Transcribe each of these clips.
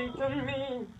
feet on me.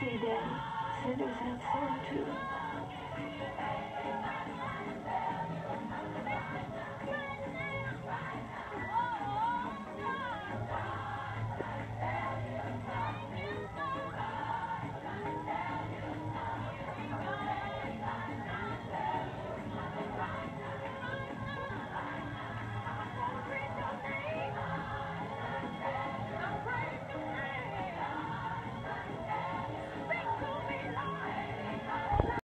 see them. Send us too.